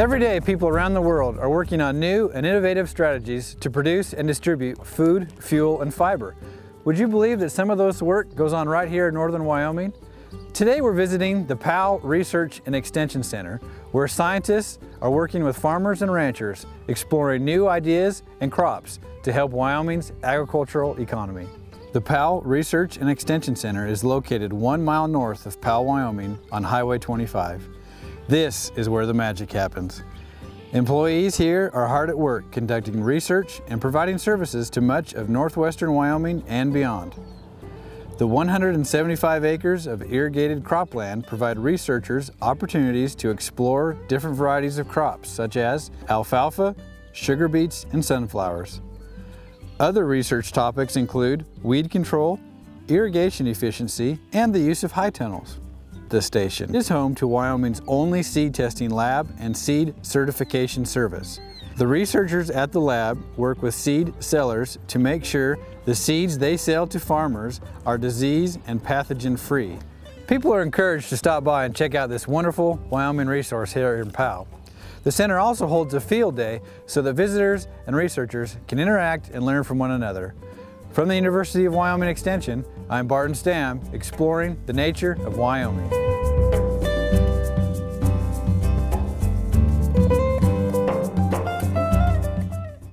Every day, people around the world are working on new and innovative strategies to produce and distribute food, fuel, and fiber. Would you believe that some of those work goes on right here in northern Wyoming? Today we're visiting the Powell Research and Extension Center, where scientists are working with farmers and ranchers, exploring new ideas and crops to help Wyoming's agricultural economy. The Powell Research and Extension Center is located one mile north of Powell, Wyoming on Highway 25. This is where the magic happens. Employees here are hard at work conducting research and providing services to much of northwestern Wyoming and beyond. The 175 acres of irrigated cropland provide researchers opportunities to explore different varieties of crops such as alfalfa, sugar beets, and sunflowers. Other research topics include weed control, irrigation efficiency, and the use of high tunnels. The station is home to Wyoming's only seed testing lab and seed certification service. The researchers at the lab work with seed sellers to make sure the seeds they sell to farmers are disease and pathogen free. People are encouraged to stop by and check out this wonderful Wyoming resource here in Powell. The center also holds a field day so that visitors and researchers can interact and learn from one another. From the University of Wyoming Extension, I'm Barton Stam, exploring the nature of Wyoming.